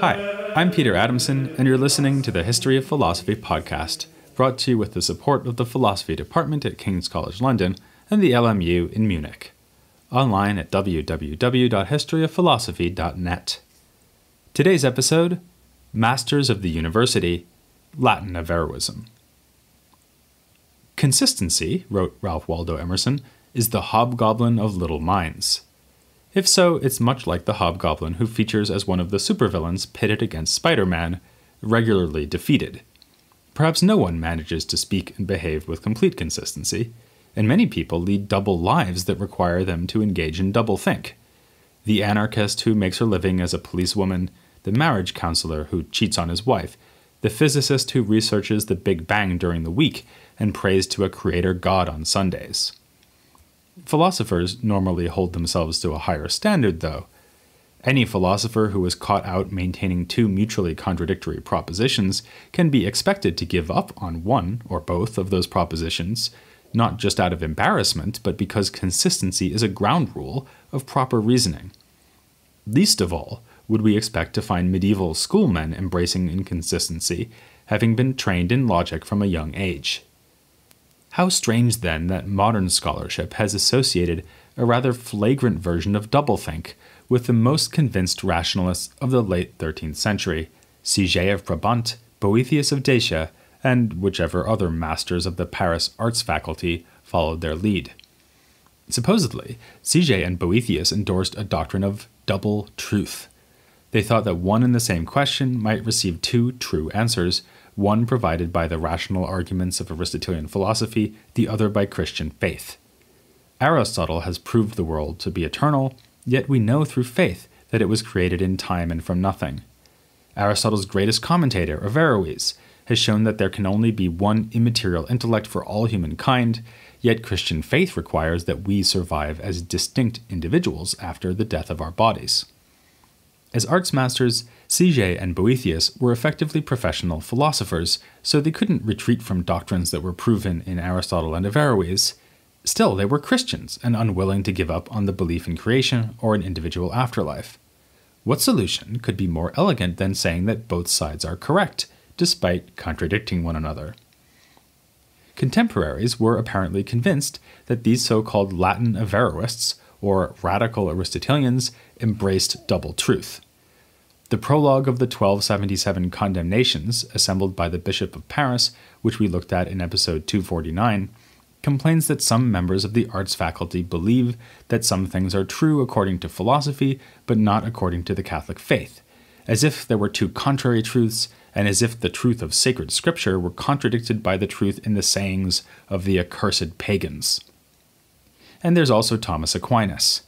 Hi, I'm Peter Adamson, and you're listening to the History of Philosophy podcast, brought to you with the support of the Philosophy Department at King's College London and the LMU in Munich. Online at www.historyofphilosophy.net. Today's episode Masters of the University Latin of Averroism. Consistency, wrote Ralph Waldo Emerson, is the hobgoblin of little minds. If so, it's much like the hobgoblin who features as one of the supervillains pitted against Spider Man, regularly defeated. Perhaps no one manages to speak and behave with complete consistency, and many people lead double lives that require them to engage in doublethink. The anarchist who makes her living as a policewoman, the marriage counselor who cheats on his wife, the physicist who researches the Big Bang during the week and prays to a creator god on Sundays. Philosophers normally hold themselves to a higher standard, though. Any philosopher who is caught out maintaining two mutually contradictory propositions can be expected to give up on one or both of those propositions, not just out of embarrassment, but because consistency is a ground rule of proper reasoning. Least of all would we expect to find medieval schoolmen embracing inconsistency, having been trained in logic from a young age. How strange, then, that modern scholarship has associated a rather flagrant version of doublethink with the most convinced rationalists of the late 13th century Siger of Brabant, Boethius of Dacia, and whichever other masters of the Paris arts faculty followed their lead. Supposedly, Siger and Boethius endorsed a doctrine of double truth. They thought that one and the same question might receive two true answers, one provided by the rational arguments of Aristotelian philosophy, the other by Christian faith. Aristotle has proved the world to be eternal, yet we know through faith that it was created in time and from nothing. Aristotle's greatest commentator, Averroes, has shown that there can only be one immaterial intellect for all humankind, yet Christian faith requires that we survive as distinct individuals after the death of our bodies. As arts masters, Siger and Boethius were effectively professional philosophers, so they couldn't retreat from doctrines that were proven in Aristotle and Averroes. Still, they were Christians and unwilling to give up on the belief in creation or an individual afterlife. What solution could be more elegant than saying that both sides are correct, despite contradicting one another? Contemporaries were apparently convinced that these so called Latin Averroists, or radical Aristotelians, embraced double truth. The prologue of the 1277 Condemnations, assembled by the Bishop of Paris, which we looked at in episode 249, complains that some members of the arts faculty believe that some things are true according to philosophy, but not according to the Catholic faith, as if there were two contrary truths, and as if the truth of sacred scripture were contradicted by the truth in the sayings of the accursed pagans. And there's also Thomas Aquinas.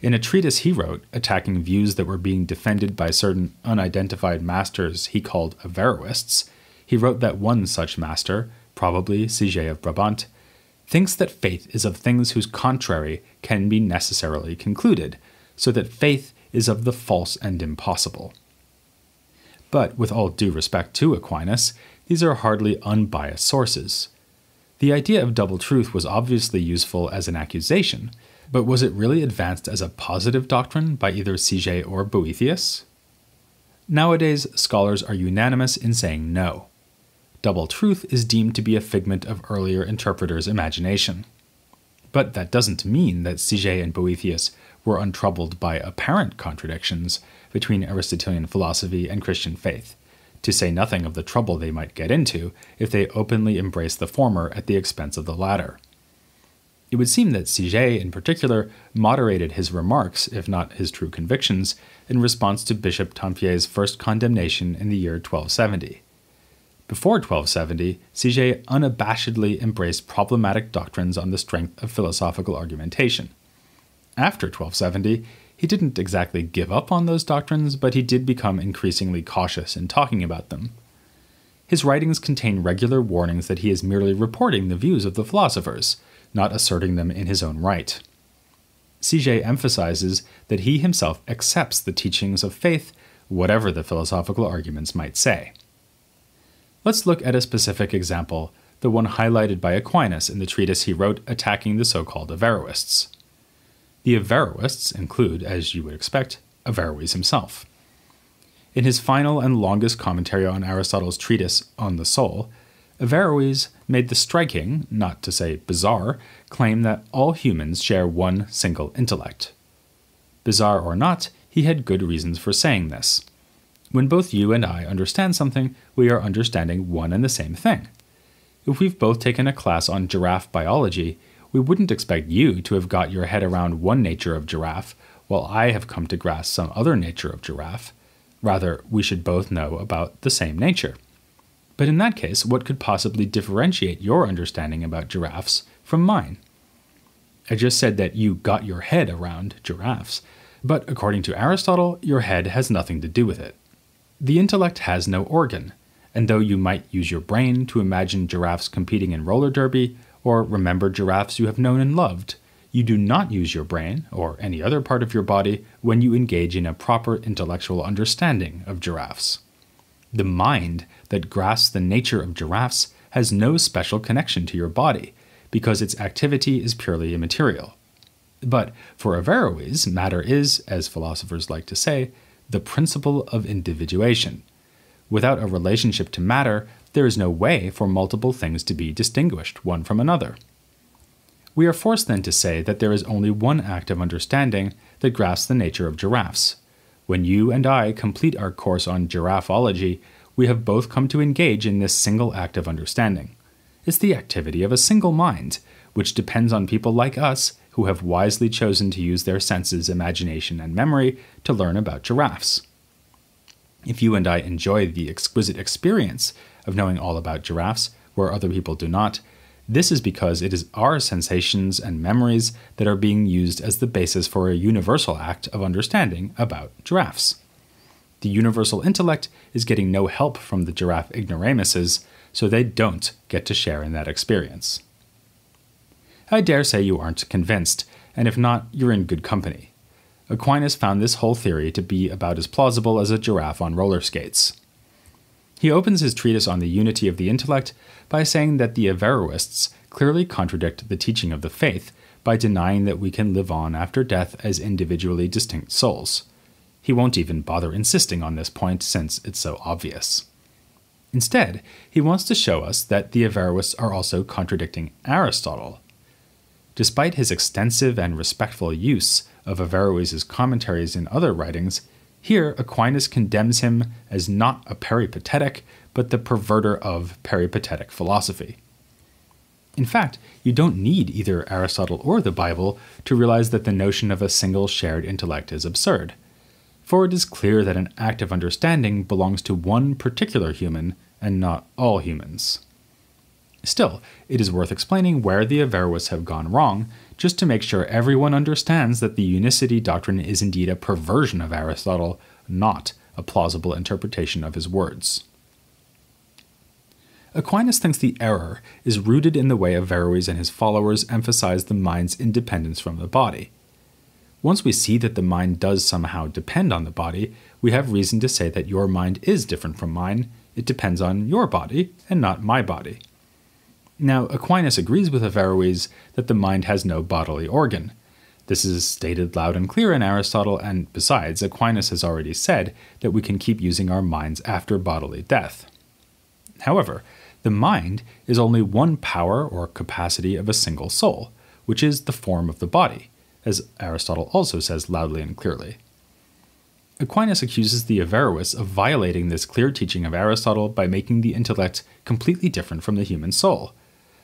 In a treatise he wrote, attacking views that were being defended by certain unidentified masters he called Averroists, he wrote that one such master, probably Siger of Brabant, thinks that faith is of things whose contrary can be necessarily concluded, so that faith is of the false and impossible. But with all due respect to Aquinas, these are hardly unbiased sources. The idea of double truth was obviously useful as an accusation, but was it really advanced as a positive doctrine by either Siger or Boethius? Nowadays, scholars are unanimous in saying no. Double truth is deemed to be a figment of earlier interpreters' imagination. But that doesn't mean that Siger and Boethius were untroubled by apparent contradictions between Aristotelian philosophy and Christian faith, to say nothing of the trouble they might get into if they openly embraced the former at the expense of the latter. It would seem that Siger, in particular, moderated his remarks, if not his true convictions, in response to Bishop Tempier's first condemnation in the year 1270. Before 1270, Siger unabashedly embraced problematic doctrines on the strength of philosophical argumentation. After 1270, he didn't exactly give up on those doctrines, but he did become increasingly cautious in talking about them. His writings contain regular warnings that he is merely reporting the views of the philosophers, not asserting them in his own right. Siger emphasizes that he himself accepts the teachings of faith, whatever the philosophical arguments might say. Let's look at a specific example, the one highlighted by Aquinas in the treatise he wrote attacking the so called Averroists. The Averroists include, as you would expect, Averroes himself. In his final and longest commentary on Aristotle's treatise On the Soul, Averroes made the striking, not to say bizarre, claim that all humans share one single intellect. Bizarre or not, he had good reasons for saying this. When both you and I understand something, we are understanding one and the same thing. If we've both taken a class on giraffe biology, we wouldn't expect you to have got your head around one nature of giraffe, while I have come to grasp some other nature of giraffe. Rather, we should both know about the same nature. But in that case, what could possibly differentiate your understanding about giraffes from mine? I just said that you got your head around giraffes, but according to Aristotle, your head has nothing to do with it. The intellect has no organ, and though you might use your brain to imagine giraffes competing in roller derby or remember giraffes you have known and loved, you do not use your brain or any other part of your body when you engage in a proper intellectual understanding of giraffes. The mind that grasps the nature of giraffes has no special connection to your body, because its activity is purely immaterial. But for Averroes, matter is, as philosophers like to say, the principle of individuation. Without a relationship to matter, there is no way for multiple things to be distinguished one from another. We are forced then to say that there is only one act of understanding that grasps the nature of giraffes, when you and I complete our course on giraffeology, we have both come to engage in this single act of understanding. It's the activity of a single mind, which depends on people like us who have wisely chosen to use their senses, imagination, and memory to learn about giraffes. If you and I enjoy the exquisite experience of knowing all about giraffes, where other people do not, this is because it is our sensations and memories that are being used as the basis for a universal act of understanding about giraffes. The universal intellect is getting no help from the giraffe ignoramuses, so they don't get to share in that experience. I dare say you aren't convinced, and if not, you're in good company. Aquinas found this whole theory to be about as plausible as a giraffe on roller skates. He opens his treatise on the unity of the intellect by saying that the Averroists clearly contradict the teaching of the faith by denying that we can live on after death as individually distinct souls. He won't even bother insisting on this point since it's so obvious. Instead, he wants to show us that the Averroists are also contradicting Aristotle. Despite his extensive and respectful use of Averroes' commentaries in other writings, here, Aquinas condemns him as not a peripatetic, but the perverter of peripatetic philosophy. In fact, you don't need either Aristotle or the Bible to realize that the notion of a single shared intellect is absurd. For it is clear that an act of understanding belongs to one particular human and not all humans. Still, it is worth explaining where the Averroists have gone wrong just to make sure everyone understands that the unicity doctrine is indeed a perversion of Aristotle, not a plausible interpretation of his words. Aquinas thinks the error is rooted in the way Averroes and his followers emphasize the mind's independence from the body. Once we see that the mind does somehow depend on the body, we have reason to say that your mind is different from mine. It depends on your body and not my body. Now, Aquinas agrees with Averroes that the mind has no bodily organ. This is stated loud and clear in Aristotle, and besides, Aquinas has already said that we can keep using our minds after bodily death. However, the mind is only one power or capacity of a single soul, which is the form of the body, as Aristotle also says loudly and clearly. Aquinas accuses the Averroists of violating this clear teaching of Aristotle by making the intellect completely different from the human soul,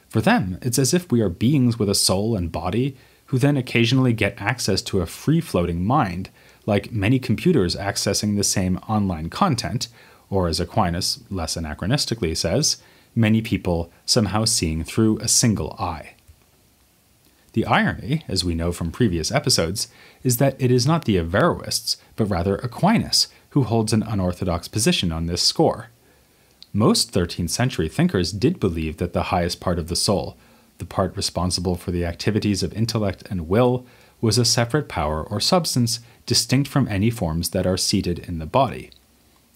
for them, it's as if we are beings with a soul and body who then occasionally get access to a free floating mind, like many computers accessing the same online content, or as Aquinas less anachronistically says, many people somehow seeing through a single eye. The irony, as we know from previous episodes, is that it is not the Averroists, but rather Aquinas who holds an unorthodox position on this score. Most 13th century thinkers did believe that the highest part of the soul, the part responsible for the activities of intellect and will, was a separate power or substance distinct from any forms that are seated in the body.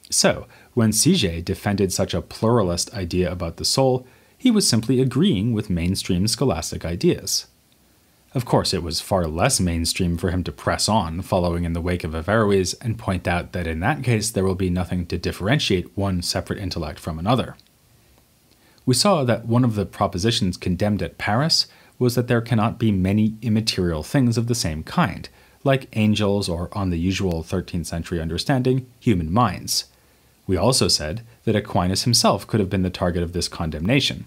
So, when Siger defended such a pluralist idea about the soul, he was simply agreeing with mainstream scholastic ideas. Of course, it was far less mainstream for him to press on, following in the wake of Averroes, and point out that in that case there will be nothing to differentiate one separate intellect from another. We saw that one of the propositions condemned at Paris was that there cannot be many immaterial things of the same kind, like angels or, on the usual 13th century understanding, human minds. We also said that Aquinas himself could have been the target of this condemnation.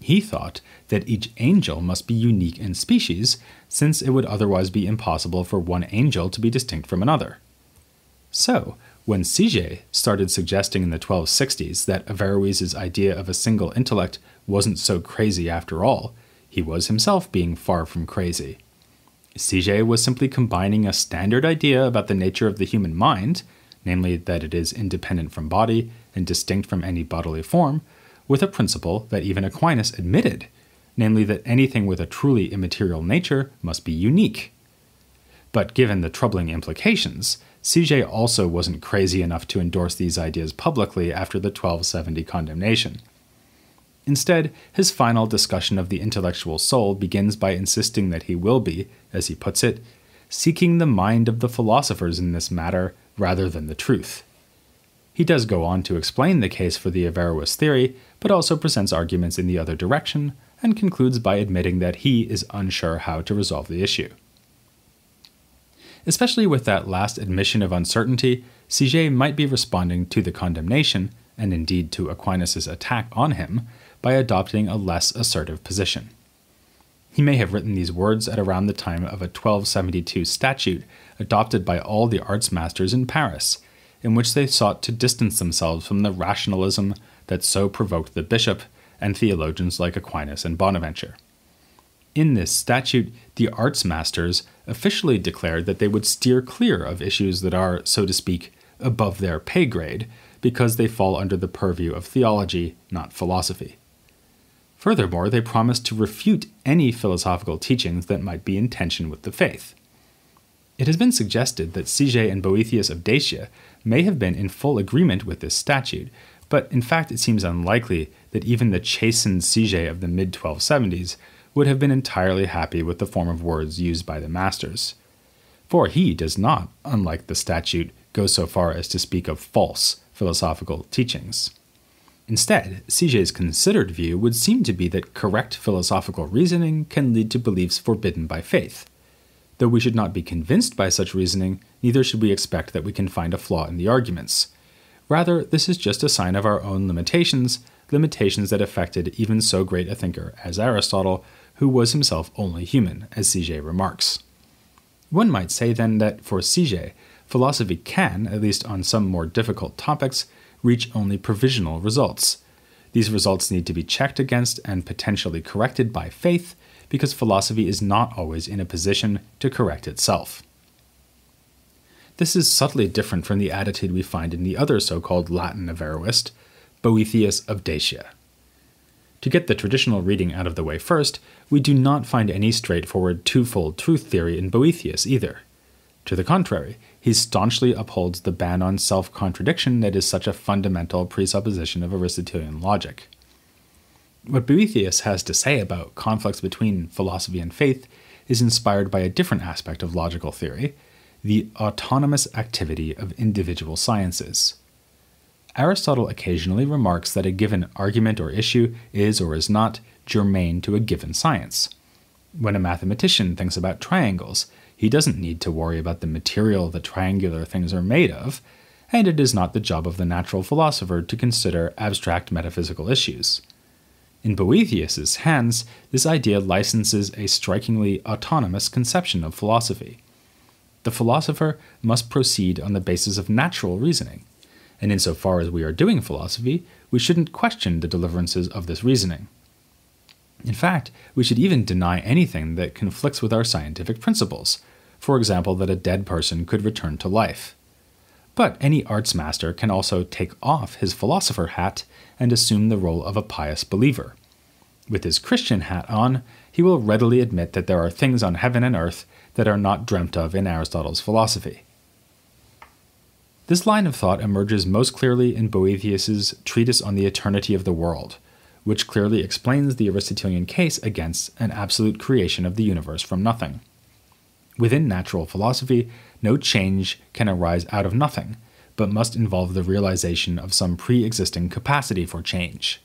He thought that each angel must be unique in species, since it would otherwise be impossible for one angel to be distinct from another. So, when Siger started suggesting in the 1260s that Averroes' idea of a single intellect wasn't so crazy after all, he was himself being far from crazy. Siger was simply combining a standard idea about the nature of the human mind, namely that it is independent from body and distinct from any bodily form, with a principle that even Aquinas admitted, namely that anything with a truly immaterial nature must be unique. But given the troubling implications, Siger also wasn't crazy enough to endorse these ideas publicly after the 1270 condemnation. Instead, his final discussion of the intellectual soul begins by insisting that he will be, as he puts it, seeking the mind of the philosophers in this matter rather than the truth. He does go on to explain the case for the Averroist theory, but also presents arguments in the other direction, and concludes by admitting that he is unsure how to resolve the issue. Especially with that last admission of uncertainty, Siger might be responding to the condemnation, and indeed to Aquinas' attack on him, by adopting a less assertive position. He may have written these words at around the time of a 1272 statute adopted by all the arts masters in Paris, in which they sought to distance themselves from the rationalism that so provoked the bishop and theologians like Aquinas and Bonaventure. In this statute, the arts masters officially declared that they would steer clear of issues that are, so to speak, above their pay grade, because they fall under the purview of theology, not philosophy. Furthermore, they promised to refute any philosophical teachings that might be in tension with the faith. It has been suggested that Siger and Boethius of Dacia may have been in full agreement with this statute, but in fact it seems unlikely that even the chastened Siger of the mid 1270s would have been entirely happy with the form of words used by the masters. For he does not, unlike the statute, go so far as to speak of false philosophical teachings. Instead, Siger's considered view would seem to be that correct philosophical reasoning can lead to beliefs forbidden by faith. Though we should not be convinced by such reasoning, neither should we expect that we can find a flaw in the arguments. Rather, this is just a sign of our own limitations, limitations that affected even so great a thinker as Aristotle, who was himself only human, as Siger remarks. One might say then that for Siger, philosophy can, at least on some more difficult topics, reach only provisional results. These results need to be checked against and potentially corrected by faith, because philosophy is not always in a position to correct itself. This is subtly different from the attitude we find in the other so called Latin Averroist, Boethius of Dacia. To get the traditional reading out of the way first, we do not find any straightforward twofold truth theory in Boethius either. To the contrary, he staunchly upholds the ban on self contradiction that is such a fundamental presupposition of Aristotelian logic. What Boethius has to say about conflicts between philosophy and faith is inspired by a different aspect of logical theory the autonomous activity of individual sciences. Aristotle occasionally remarks that a given argument or issue is or is not germane to a given science. When a mathematician thinks about triangles, he doesn't need to worry about the material the triangular things are made of, and it is not the job of the natural philosopher to consider abstract metaphysical issues. In Boethius's hands, this idea licenses a strikingly autonomous conception of philosophy. The philosopher must proceed on the basis of natural reasoning, and insofar as we are doing philosophy, we shouldn't question the deliverances of this reasoning. In fact, we should even deny anything that conflicts with our scientific principles, for example, that a dead person could return to life. But any arts master can also take off his philosopher hat and assume the role of a pious believer. With his Christian hat on, he will readily admit that there are things on heaven and earth that are not dreamt of in Aristotle's philosophy. This line of thought emerges most clearly in Boethius's treatise on the eternity of the world, which clearly explains the Aristotelian case against an absolute creation of the universe from nothing. Within natural philosophy, no change can arise out of nothing, but must involve the realization of some pre existing capacity for change.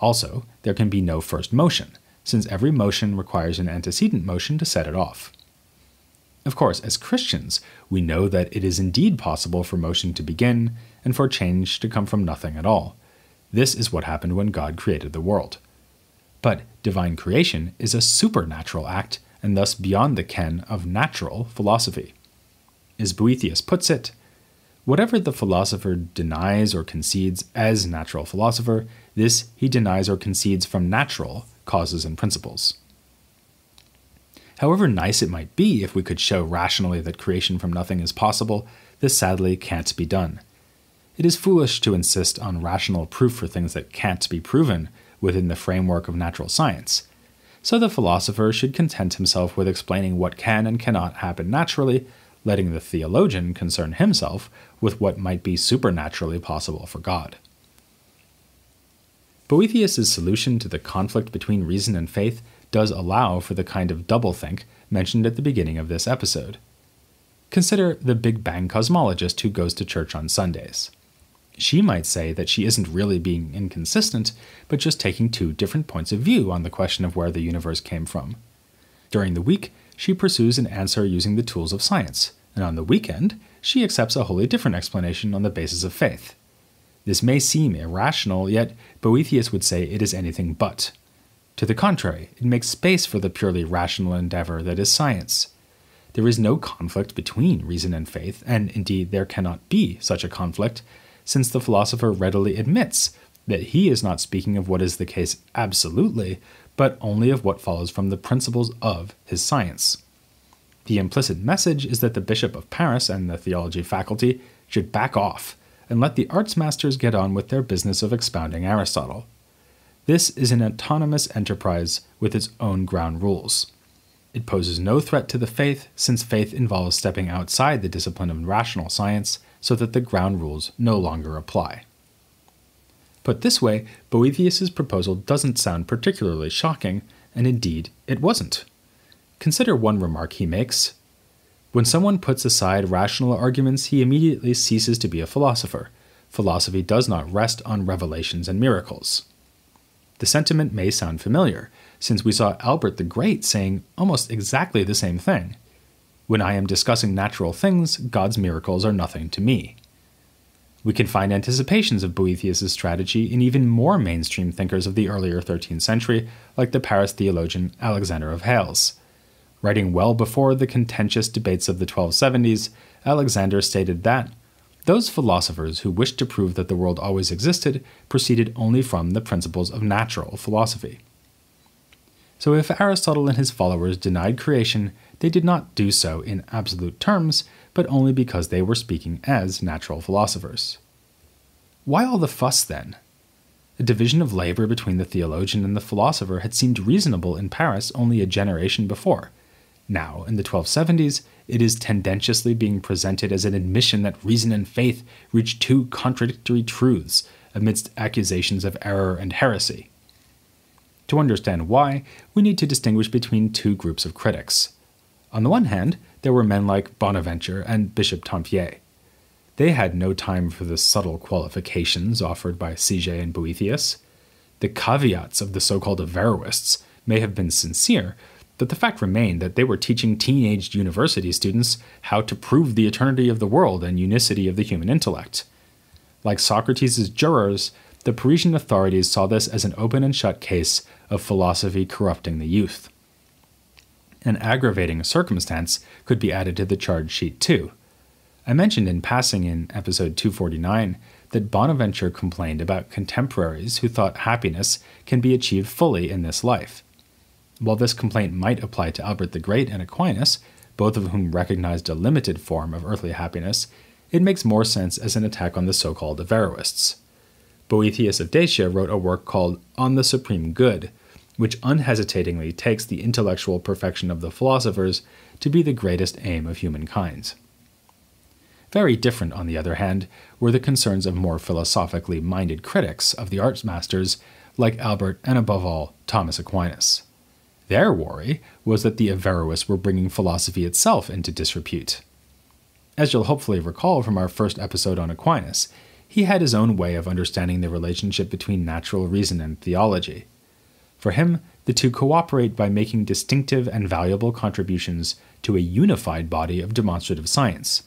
Also, there can be no first motion, since every motion requires an antecedent motion to set it off. Of course, as Christians, we know that it is indeed possible for motion to begin and for change to come from nothing at all. This is what happened when God created the world. But divine creation is a supernatural act and thus beyond the ken of natural philosophy. As Boethius puts it, whatever the philosopher denies or concedes as natural philosopher, this he denies or concedes from natural causes and principles. However nice it might be if we could show rationally that creation from nothing is possible, this sadly can't be done. It is foolish to insist on rational proof for things that can't be proven within the framework of natural science. So the philosopher should content himself with explaining what can and cannot happen naturally, letting the theologian concern himself with what might be supernaturally possible for God. Boethius's solution to the conflict between reason and faith does allow for the kind of doublethink mentioned at the beginning of this episode. Consider the Big Bang cosmologist who goes to church on Sundays. She might say that she isn't really being inconsistent, but just taking two different points of view on the question of where the universe came from. During the week, she pursues an answer using the tools of science, and on the weekend, she accepts a wholly different explanation on the basis of faith. This may seem irrational, yet Boethius would say it is anything but. To the contrary, it makes space for the purely rational endeavor that is science. There is no conflict between reason and faith, and indeed there cannot be such a conflict, since the philosopher readily admits that he is not speaking of what is the case absolutely, but only of what follows from the principles of his science. The implicit message is that the Bishop of Paris and the theology faculty should back off and let the arts masters get on with their business of expounding Aristotle. This is an autonomous enterprise with its own ground rules. It poses no threat to the faith, since faith involves stepping outside the discipline of rational science so that the ground rules no longer apply. Put this way, Boethius's proposal doesn't sound particularly shocking, and indeed it wasn't. Consider one remark he makes. When someone puts aside rational arguments, he immediately ceases to be a philosopher. Philosophy does not rest on revelations and miracles. The sentiment may sound familiar, since we saw Albert the Great saying almost exactly the same thing. When I am discussing natural things, God's miracles are nothing to me. We can find anticipations of Boethius's strategy in even more mainstream thinkers of the earlier 13th century, like the Paris theologian Alexander of Hales. Writing well before the contentious debates of the 1270s, Alexander stated that those philosophers who wished to prove that the world always existed proceeded only from the principles of natural philosophy. So, if Aristotle and his followers denied creation, they did not do so in absolute terms, but only because they were speaking as natural philosophers. Why all the fuss then? A division of labor between the theologian and the philosopher had seemed reasonable in Paris only a generation before. Now, in the 1270s, it is tendentiously being presented as an admission that reason and faith reach two contradictory truths amidst accusations of error and heresy. To understand why, we need to distinguish between two groups of critics. On the one hand, there were men like Bonaventure and Bishop Tempier. They had no time for the subtle qualifications offered by Siger and Boethius. The caveats of the so called Averroists may have been sincere, but the fact remained that they were teaching teenaged university students how to prove the eternity of the world and unicity of the human intellect. Like Socrates' jurors, the Parisian authorities saw this as an open and shut case of philosophy corrupting the youth. An aggravating circumstance could be added to the charge sheet, too. I mentioned in passing in episode 249 that Bonaventure complained about contemporaries who thought happiness can be achieved fully in this life. While this complaint might apply to Albert the Great and Aquinas, both of whom recognized a limited form of earthly happiness, it makes more sense as an attack on the so called Averroists. Boethius of Dacia wrote a work called On the Supreme Good, which unhesitatingly takes the intellectual perfection of the philosophers to be the greatest aim of humankind. Very different, on the other hand, were the concerns of more philosophically minded critics of the arts masters like Albert and above all Thomas Aquinas. Their worry was that the Averroists were bringing philosophy itself into disrepute. As you'll hopefully recall from our first episode on Aquinas, he had his own way of understanding the relationship between natural reason and theology. For him, the two cooperate by making distinctive and valuable contributions to a unified body of demonstrative science.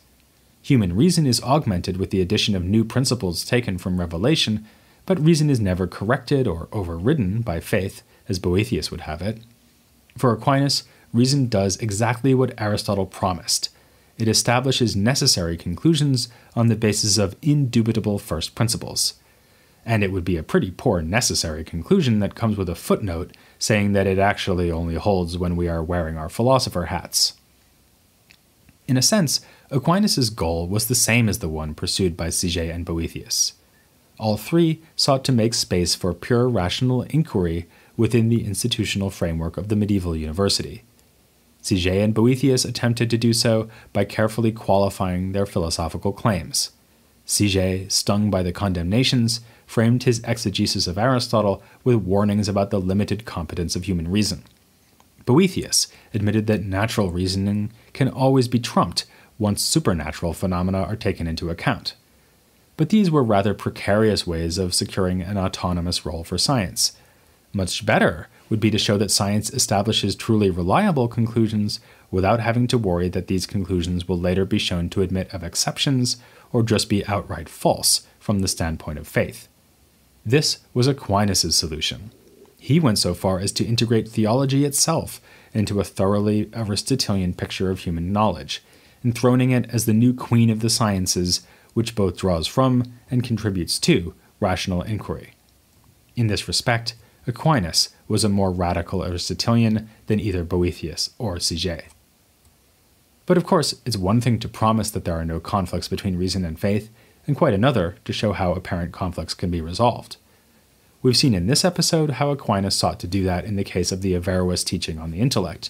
Human reason is augmented with the addition of new principles taken from revelation, but reason is never corrected or overridden by faith, as Boethius would have it. For Aquinas, reason does exactly what Aristotle promised it establishes necessary conclusions on the basis of indubitable first principles. And it would be a pretty poor necessary conclusion that comes with a footnote saying that it actually only holds when we are wearing our philosopher hats. In a sense, Aquinas' goal was the same as the one pursued by Siger and Boethius. All three sought to make space for pure rational inquiry within the institutional framework of the medieval university. Siger and Boethius attempted to do so by carefully qualifying their philosophical claims. Siger, stung by the condemnations, framed his exegesis of Aristotle with warnings about the limited competence of human reason. Boethius admitted that natural reasoning can always be trumped once supernatural phenomena are taken into account. But these were rather precarious ways of securing an autonomous role for science. Much better would be to show that science establishes truly reliable conclusions without having to worry that these conclusions will later be shown to admit of exceptions or just be outright false from the standpoint of faith. This was Aquinas' solution. He went so far as to integrate theology itself into a thoroughly Aristotelian picture of human knowledge, enthroning it as the new queen of the sciences, which both draws from and contributes to rational inquiry. In this respect, Aquinas was a more radical Aristotelian than either Boethius or Siger. But of course, it's one thing to promise that there are no conflicts between reason and faith, and quite another to show how apparent conflicts can be resolved. We've seen in this episode how Aquinas sought to do that in the case of the Averroist teaching on the intellect,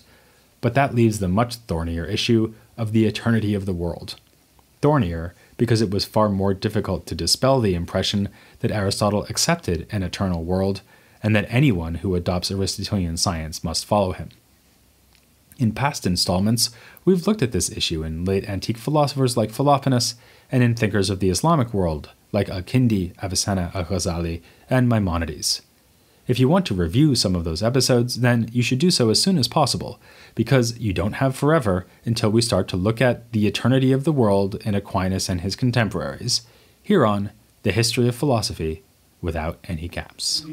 but that leaves the much thornier issue of the eternity of the world. Thornier because it was far more difficult to dispel the impression that Aristotle accepted an eternal world and that anyone who adopts Aristotelian science must follow him. In past installments, We've looked at this issue in late antique philosophers like Philoponus and in thinkers of the Islamic world like Al-Kindi, Avicenna, Al-Ghazali, and Maimonides. If you want to review some of those episodes, then you should do so as soon as possible, because you don't have forever until we start to look at the eternity of the world in Aquinas and his contemporaries, here on The History of Philosophy without any gaps.